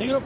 逃げろ